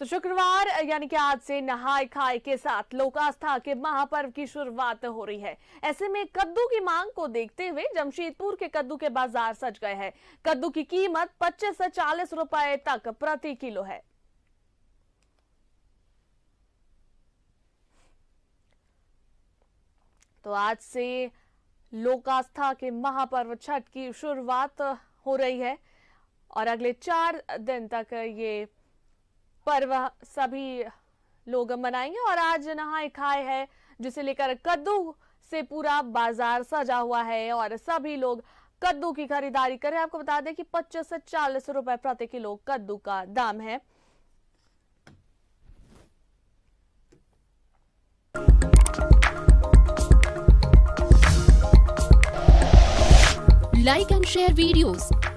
तो शुक्रवार यानी कि आज से नहाय खाए के साथ लोक आस्था के महापर्व की शुरुआत हो रही है। ऐसे में कद्दू की मांग को देखते हुए जमशेदपुर के कद्दू के बाज़ार सज गए हैं। कद्दू की कीमत 25 से 40 रुपए तक प्रति किलो है। तो आज से लोक आस्था के महापर्व छठ की शुरुआत हो रही है और अगले चार दिन तक ये पर्व सभी लोग मनाएँगे और आज नहा खाए है जिसे लेकर कद्दू से पूरा बाज़ार सजा हुआ है और सभी लोग कद्दू की खरीदारी करें आपको बता दें कि 25 से 40 रुपए प्रति किलो कद्दू का दाम है। Like and share videos,